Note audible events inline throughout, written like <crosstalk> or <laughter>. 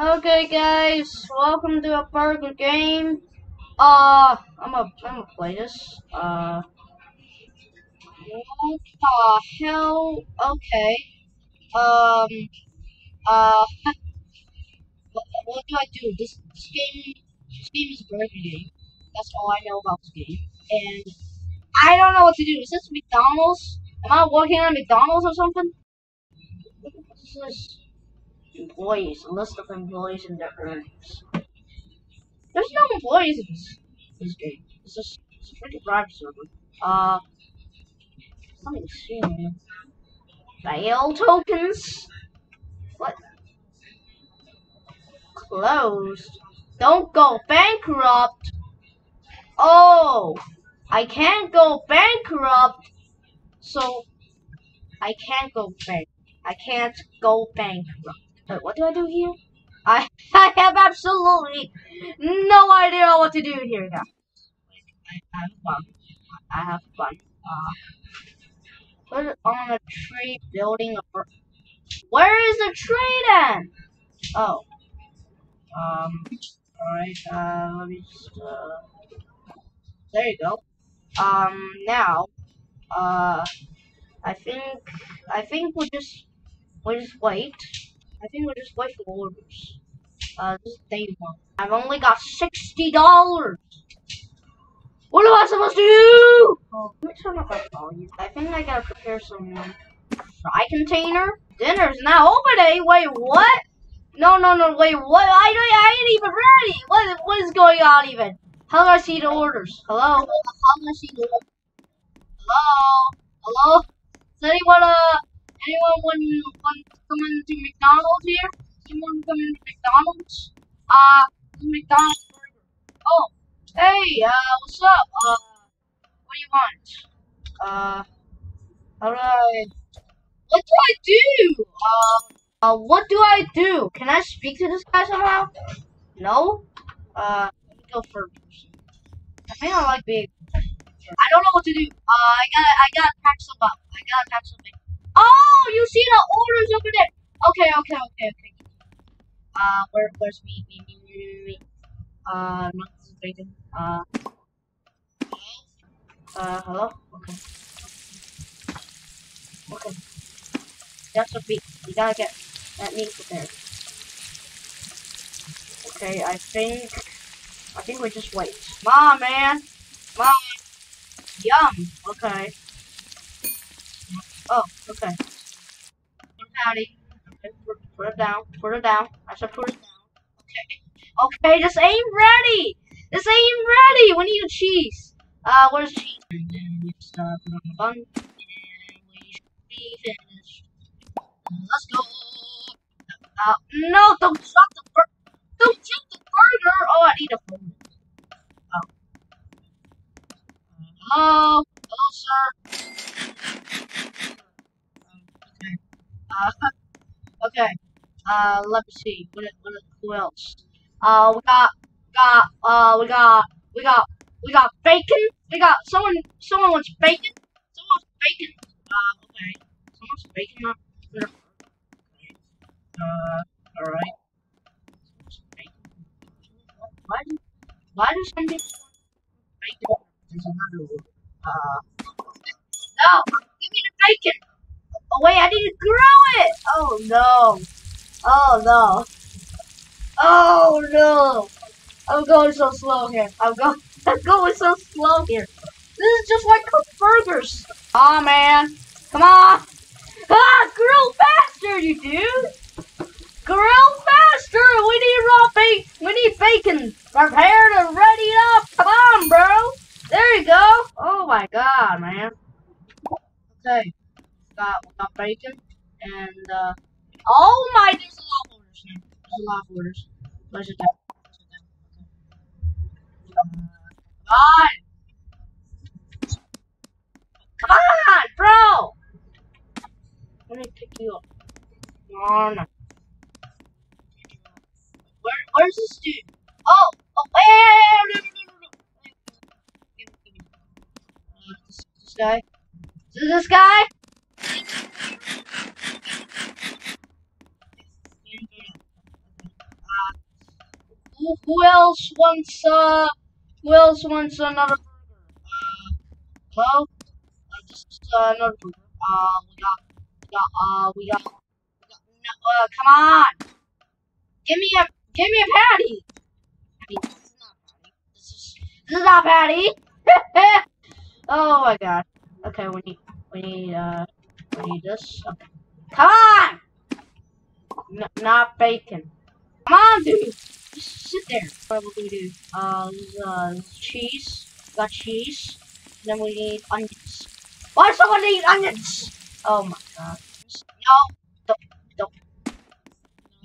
Okay, guys, welcome to a burger game. Uh, I'm gonna I'm gonna play this. Uh, what the hell? Okay. Um. Uh. What, what do I do? This, this game. This game is burger game. That's all I know about this game. And I don't know what to do. Is this McDonald's? Am I working at McDonald's or something? This is employees, a list of employees and their earnings. There's no employees in this, this game. It's just it's a freaking private server. Uh, me see. Fail tokens? What? Closed. Don't go bankrupt. Oh, I can't go bankrupt. So, I can't go bank. I can't go bankrupt. Wait, what do I do here? I <laughs> I have absolutely no idea what to do here, guys. I have fun. I have fun. Uh, put it on a tree building a. Where is the tree then? Oh. Um. Alright. Uh. Let me just. Uh. There you go. Um. Now. Uh. I think. I think we'll just. We'll just wait. I think we'll just wait for orders. Uh, this is day one. I've only got sixty dollars. What am I supposed to do? Oh, let me turn off my volume. I think I gotta prepare some fry container. Dinner's now open. Eh? Wait, what? No, no, no. Wait, what? I I ain't even ready. What? What is going on even? How do I see the orders? Hello? How do I see the orders? Hello? Hello? Does anyone uh? Anyone want, want to come into McDonald's here? Anyone come into McDonald's? Uh, McDonald's burger. Oh, hey, uh, what's up? Uh, what do you want? Uh, how do I, what do I do? Uh, uh, what do I do? Can I speak to this guy somehow? No? Uh, let me go first. I think I like being, I don't know what to do. Uh, I gotta, I gotta pack some up. I gotta pack something. Oh, you see the orders over there. Okay, okay, okay, okay. Uh, where, where's me, me, me, me, me? me. Uh, not this is. Uh, uh, hello? Okay. Okay. That's a beat. You gotta get that meat prepared. Okay, I think, I think we just wait. Mom, man! Mom! Yum! Okay. Oh, okay. Patty. Okay, put, put it down. Put it down. I said put it down. Okay. Okay, this ain't ready. This ain't ready. We need a cheese. Uh, where's cheese? And then we just uh, on the bun, and we should be finished. Let's go. Uh, no, don't drop the burger. Don't drop the burger. Oh, I need a phone. Oh. Hello. Hello, sir. Uh, okay. Uh, let me see. What, what, who else? Uh, we got, got, uh, we got, we got, we got bacon. We got someone, someone wants bacon. Someone wants bacon. Uh, okay. Someone wants bacon. Okay. Uh, alright. Why do, why do some people bacon? There's another one. Uh, no! Give me the bacon! Oh wait, I need to grow it! Oh no. Oh no. Oh no. I'm going so slow here. I'm going <laughs> I'm going so slow here. This is just like burgers. Aw oh, man. Come on. Ah, grill faster, you dude. Grill faster. We need raw bacon. We need bacon prepared and ready up. Come on, bro. There you go. Oh my god, man. Okay got we got bacon and uh oh my there's a lot of orders here. Come on! Bro! Let me pick you up. Where, where's this dude? Oh, oh, no, no. Uh, this, guy? Is this guy? Who, else wants uh who else wants another burger? Uh, hello? Uh, is uh, another burger. Uh, we got, we got, uh, we got, we got no, uh, come on! Give me a, give me a patty! This is not patty. This is, this is not patty! <laughs> oh my god. Okay, we need, we need, uh, we need this. Okay. Come on! N not bacon. Come on, dude! Just sit there. What will we do? Uh, this is, uh, this cheese. Got cheese. Then we need onions. Why does someone need onions? Oh my god. No. Don't. Don't.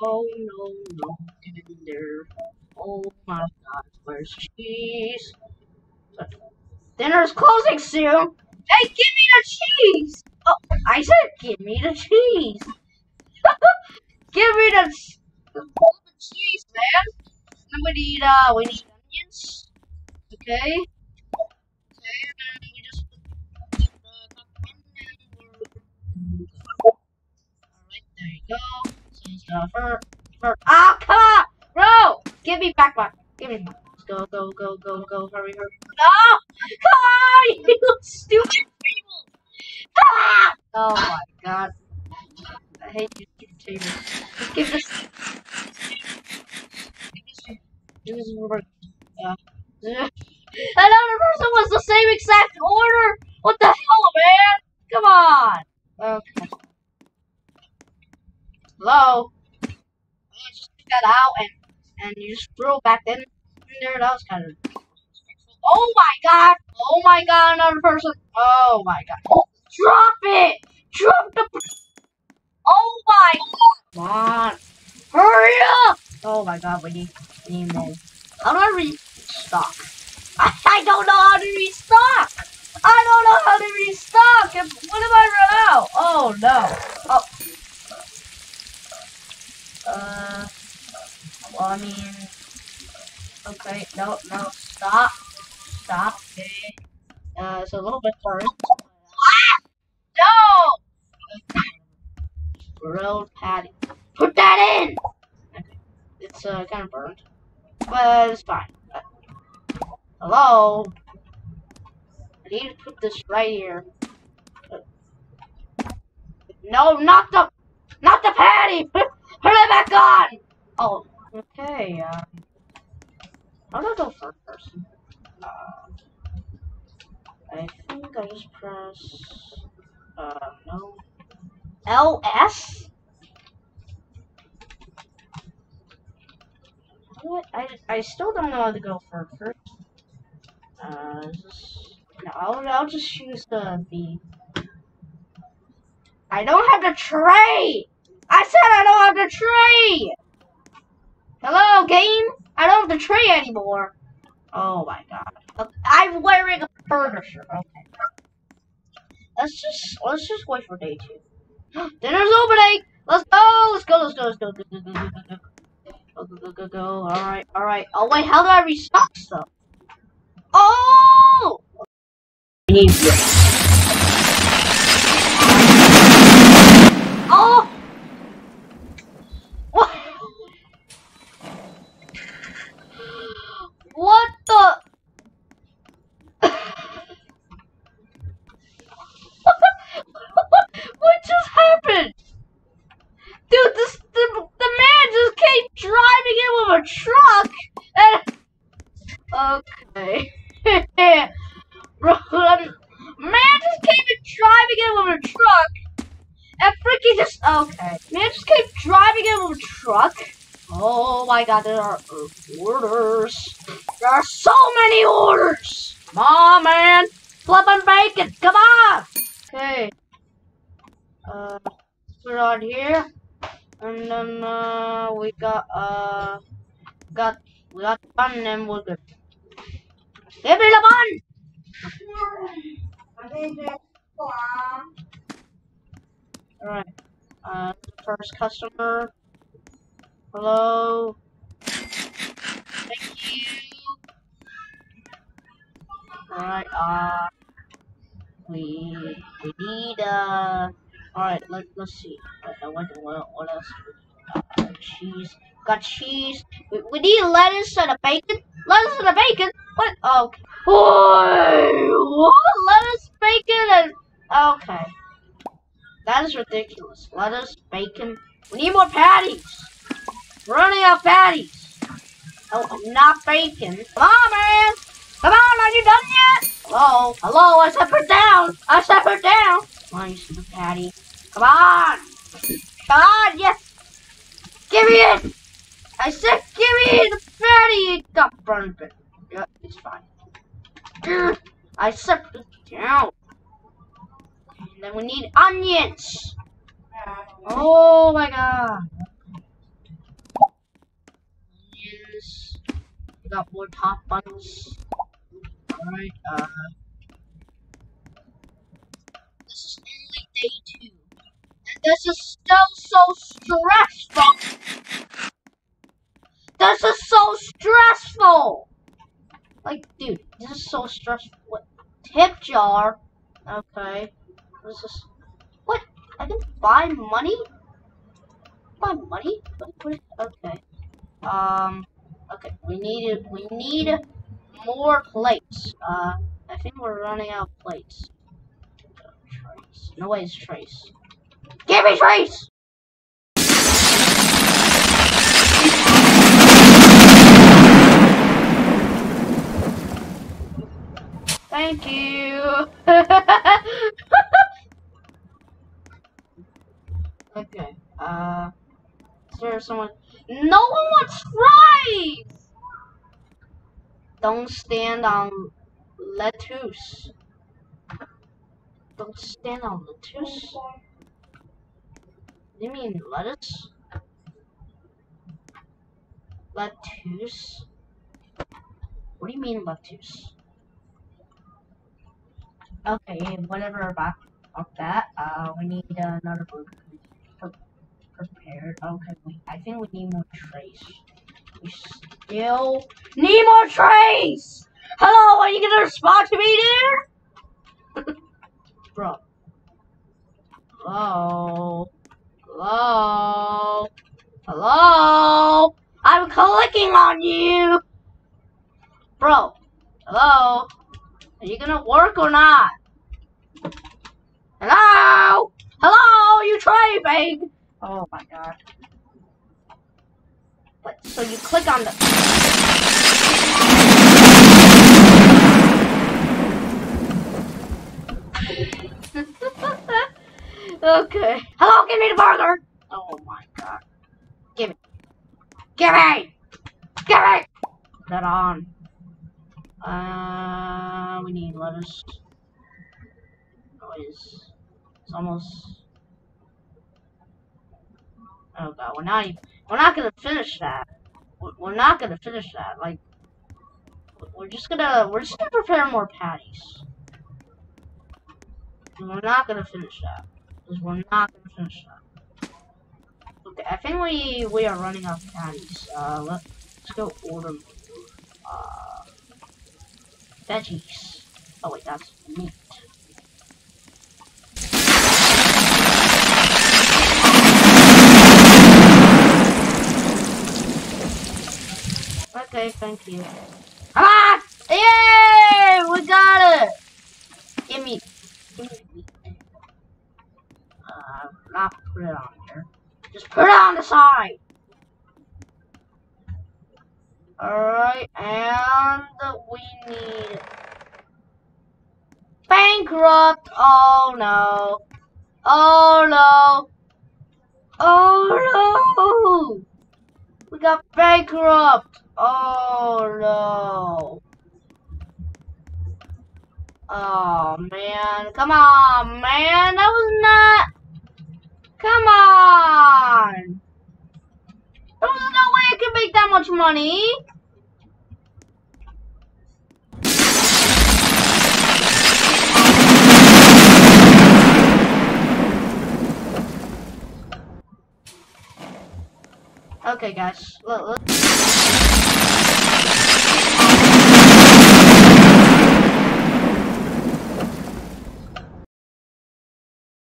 No, no, no. Get in there. Oh my god. Where's cheese? Dinner's closing soon. Hey, give me the cheese! Oh, I said give me the cheese. <laughs> give me the, cheese, man. Then we need uh we need onions. Okay. Okay, and then we just put the Alright, there you go. So it's the fur fur Ah come on! Bro! Give me back my give me back. Go, go, go, go, go, hurry, hurry. No! Come on, you stupid people! Ah! Oh my god. I hate you stupid tables. Give this uh, Another person was the same exact order? What the hell, man? Come on! Okay. Hello? I just took that out and and you just throw it back in, in there. That was kind of. Oh my god! Oh my god! Another person. Oh my god! Oh, drop it! Drop the. Oh my god! Come on! Hurry up! Oh my god! We need we need more. How do I restock? I, I don't know how to restock! I don't know how to restock! If, what if I run out? Oh no. Oh. Uh, well, I mean, okay, no, no, stop, stop, okay. Uh, it's a little bit. Ah! No! Grilled patty. Put that in! It's, uh, kind of burned. But it's fine. Hello? I need to put this right here. No, not the, not the patty! <laughs> Put, put it back on! Oh, okay, um, how do I go first? Uh, I think I just press, uh, no. LS? What? I, I still don't know how to go for first. Uh, just, no, I'll, I'll just choose the B. I don't have the tray! I said I don't have the tray! Hello, game? I don't have the tray anymore. Oh my god. I'm wearing a shirt. Okay. Let's just let's just wait for day two. <gasps> Dinner's opening! Let's go! Let's go, let's go, let's go. Go, go, go, go, go. Go, go. Alright, alright. Oh, wait, how do I restock stuff? Oh! Oh! My god, there are orders. There are so many orders. Come on, man. Flipping bacon. Come on. Okay. Uh, put it on here. And then uh, we got uh got we got bun and we're good. Give me the bun! Alright. Uh first customer. Hello. Thank you. Alright, uh we we need uh Alright, let, let's see. Uh, what, what, what else? Uh, cheese. got cheese. We, we need lettuce and a bacon. Lettuce and a bacon? What? Okay. Oh, what? Lettuce, bacon, and... Okay. That is ridiculous. Lettuce, bacon. We need more patties. We're running out patties. Oh, not bacon. Come on, man. Come on, are you done yet? Hello? Hello, I said put down. I said put down. Come on, you stupid patty. Come on. Come on, yes. Give me it. I said give me the patty. It got burned. But yeah, it's fine. I put it down. And then we need onions. Oh my god. Onions. We got more top buns. Alright, uh. This is only day two. And this is still so stressful. This is so stressful. Like, dude, this is so stressful. What? Tip jar. Okay. What is this? What? I can buy money? Buy money? What, what, okay. Um. Okay. We need. it. We need more plates. Uh, I think we're running out of plates. Trace. No way it's Trace. Give me Trace! Thank you. <laughs> okay. Uh, is there someone? No one wants fries. Don't stand on lettuce. Don't stand on lettuce? You mean lettuce? Lettuce? What do you mean lettuce? Okay, whatever about, about that, uh, we need another burger prepared. Okay, we, I think we need more trays. Need more trays! Hello, are you gonna respond to me there? <laughs> Bro. Hello? Hello? Hello? I'm clicking on you! Bro. Hello? Are you gonna work or not? Hello? Hello, you tray bag! Oh my god. So you click on the <laughs> Okay. Hello, give me the burger! Oh my god. Give it. Give me! Give me! Put that on. Uh, we need lettuce. Noise. It's almost. Oh god, we're. We're not gonna finish that. We're not gonna finish that. Like, we're just gonna. We're just gonna prepare more patties. And we're not gonna finish that because we're not gonna finish that. Okay, I think we we are running out of patties. Uh, let, let's go order uh veggies. Oh wait, that's meat. Okay, thank you. Ah! Yay! We got it! Give me, give me uh, not put it on here. Just put it on the side. Alright, and we need bankrupt. Oh no. Oh no. Oh no. We got bankrupt. Oh no. Oh man. Come on, man. That was not Come on! There was no way I could make that much money! Okay, guys. Look, look.